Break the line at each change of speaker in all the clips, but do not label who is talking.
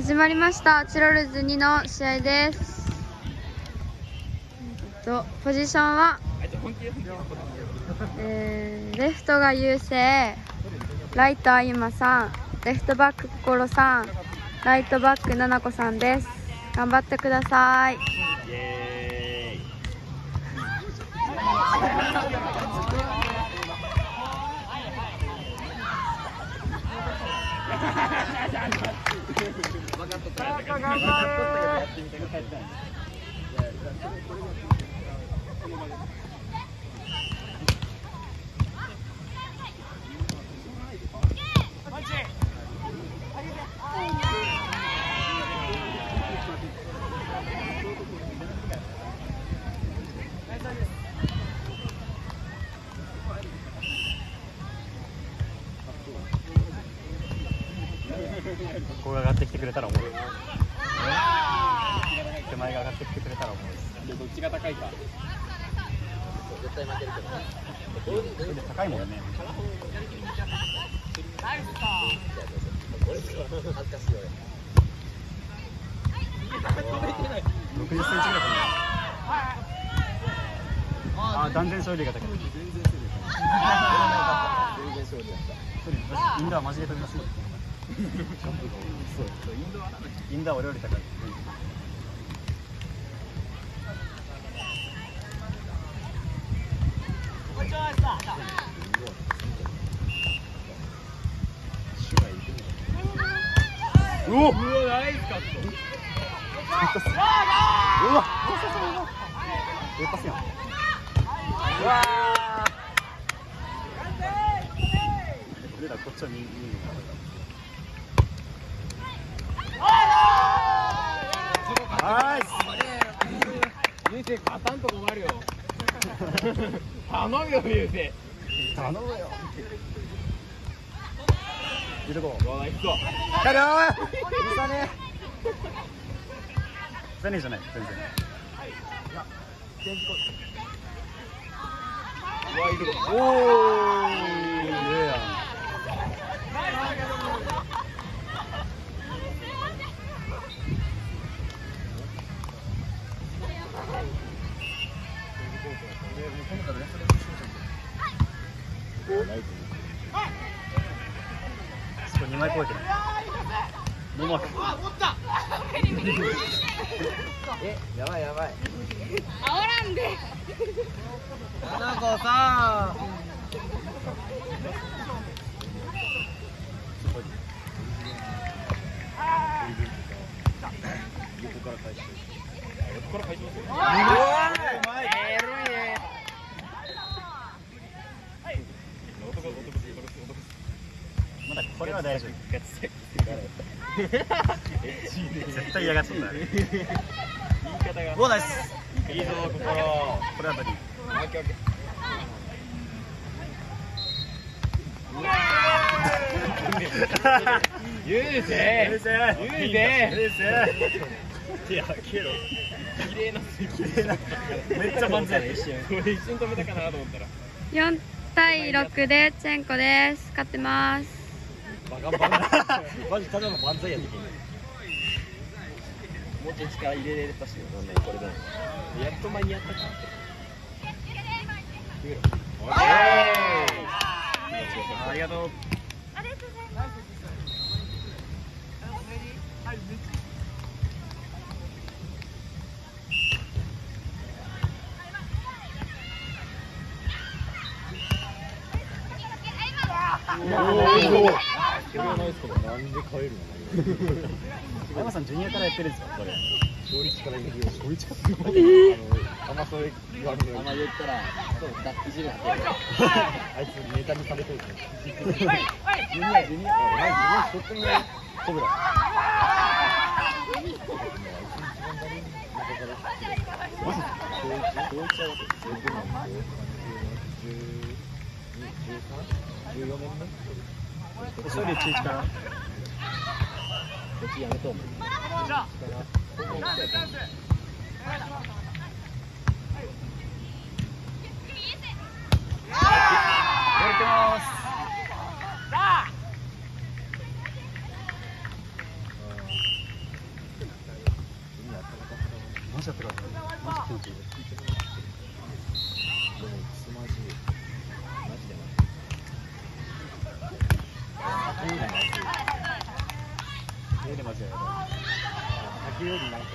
始まりました。チロルズ2の試合です。えっとポジションは、えー、レフトが優勢。ライトあゆまさん。レフトバック心さん。ライトバックななこさんです。頑張ってください
イエーイここが上がってきてくれた。ら手前が上がってきてくれた。ら思うでどっちが高いか絶対負けるけどね高いもんね60センチぐらいかなあ断然勝利が高い全然勝利だった。インドはマジで飛びますインドはインドは俺より高いうおうわナイスカットうわえパスやんうわ俺らこっちは右右ナイス
優勢勝たんと困るよ頼むよ
頼むよい。いとこ
うわ行くぞ
帰れおい見たねザネじゃない全然
うわいいとこ
おおいいやんそこ2枚超えてるノーマーク
えやばいやばい
煽らんで
なんかさ
横から返して
横から返しますよ
うわうまい
エロいね男男男男
まだこれは大丈夫
ガチセ
絶対嫌がっちゃった。
言い方が。
うわナイス
いいぞ心。
これはバディ
オッケーオッケー。優勢優勢
手開けろ
綺麗な
綺麗なめっちゃ漫才や一瞬
これ一瞬止めたかなと思ったら。
4対6でチェンコです。勝ってます
バカバカマジただの漫才やできん
もうちょい力入れれたしよなんだこれだやっと間に合ったか
ありがとう
なんで帰るの？
山さんジュニアからやってるんですかこれ？
勝率から入れるよ勝率からあのあんまそれあんま言ったらそうだいじるってあいつネタにされてるジュニアジュニアお前ジュニアしとってみないコブラマジ小一小一は十十なんで十二十三十四年目
急いでチーか。
やめとう。
す。
まじい。マジでマジで
家でマジや
滝よりなんか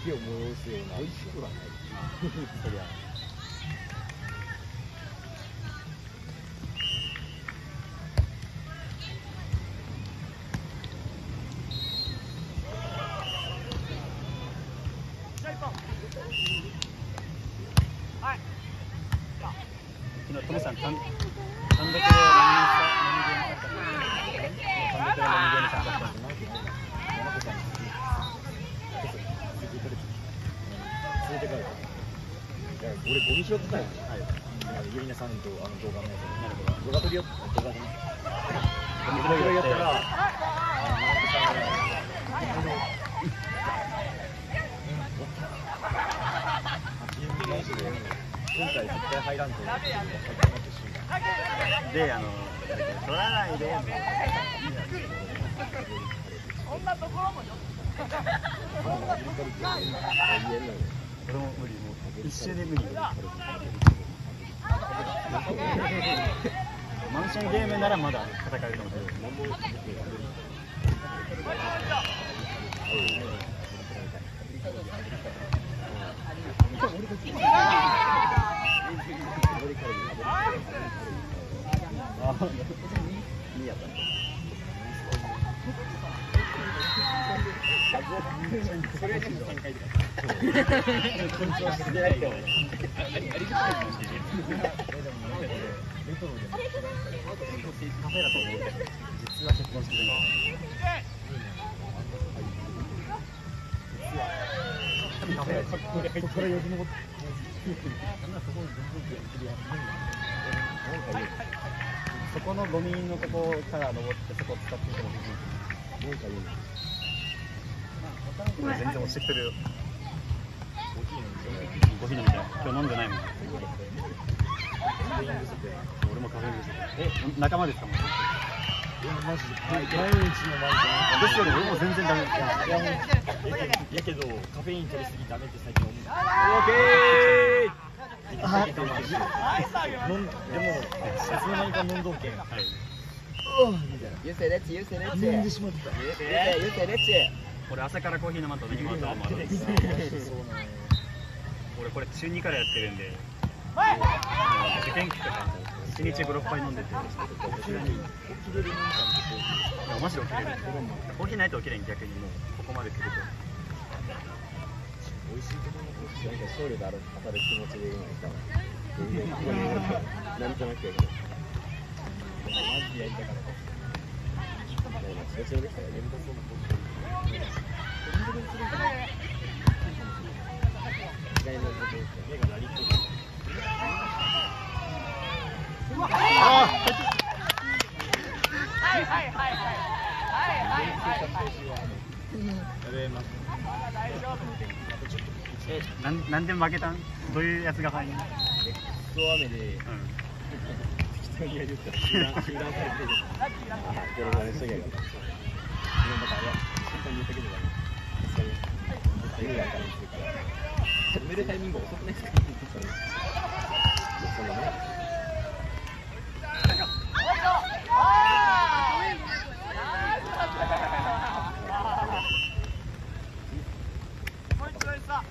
滝を催すような美味しくはない。そりゃ
昨日トムさん単単独でランニングした単独でランニングに参加したんです
山子さんに連れてかれたいや俺ゴミ拾ってたよ。はいゆりなさんとあの動画のやつ動画撮りよ。動画でね
ゴミ
拾いやったらあの山子さんが今回絶対入らんと思って入ってなくし
であの取らないで俺も無理もう一周で無理。マンションゲームならまだ戦えると思うけどカフェだと思うけど実は結婚してるんだカフェかっこいそれよじ登ってそこのゴミのとこから登ってそこを使ってみてもできるこれ全然落ちてきてるよ。コーヒー飲みたい今日飲んでないもん俺もカフェインですえ仲間ですかもう
マジで毎日の毎日
ですよね俺も全然ダメ
いやもうやけどカフェイン取りすぎダメって最近思う
オーケ
あ飲んでもいつの間にか飲んどんけん
はい
みたいな
ゆせレッチゆせレッチ
飲んでしまった
ゆせゆせレッチ
俺朝からコーヒー飲まんと何も頭回らない
そうなんや。
俺これ中2からやってるんで。受験期とかも1日56杯飲んでて
起きれる人間
いやマジで起きれる起きないと起きれん逆にもうここまで来ると
美味しいところなんか勝利である当たる気持ちでいいのにさ全然ここになんとなくやけどマジでやりたかっただからそちらできたらやりたそうなこと
えなんなんで負けたんどういうやつが入んの
クソ雨で
うん
適当にやるって集団集団されてるあこれぐらいの人がいる自分だからいや簡単に言ったけどさす。がに意味わかんないうから止めるタイミング遅くないですかそれいやそんなねワンチャン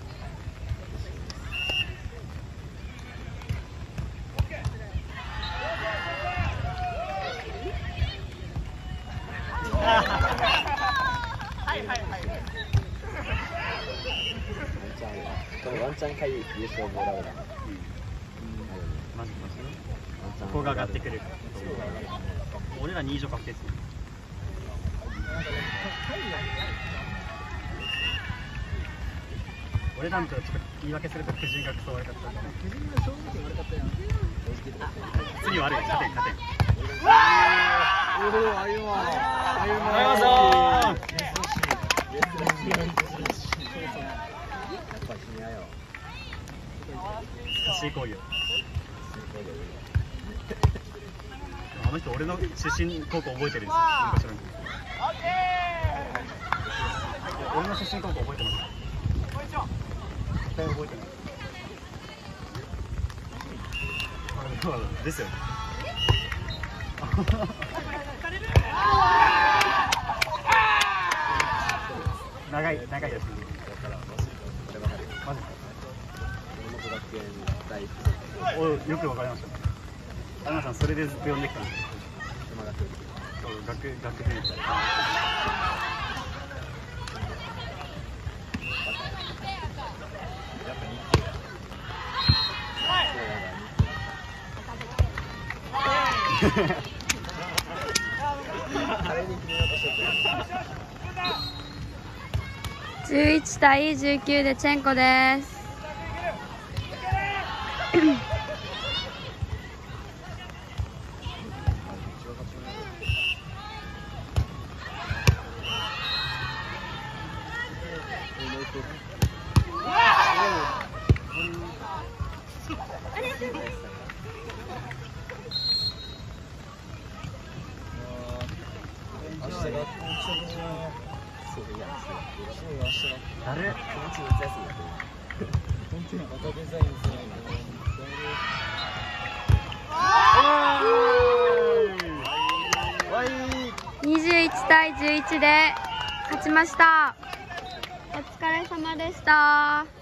このワンチャン会優勝もらうな
マジマジ
ワンチャン
ここが上がってくる。俺ら2以上確定する俺なんかちょっと言い訳すると夫人がクソ悪かった次悪い。勝てん勝てん。
おおあゆまあゆま
あゆまさん
やっぱ君やよ
難しい行為よあの人俺の出身高校覚えてるんですよ。俺の出身高校覚えてます。絶対覚えてない。ですよね長い長いやつ。マジ
本学園大附
およくわかりました。アナさんそれでずっと呼んできたんですよ
山学院
そう学みたいな。
やっぱ日系だあれに決めようとして
11対19でチェンコです
そう明日が
誰
気持ち夏休みだ本当にまたデザインするわい
21対11で勝ちましたお疲れ様でした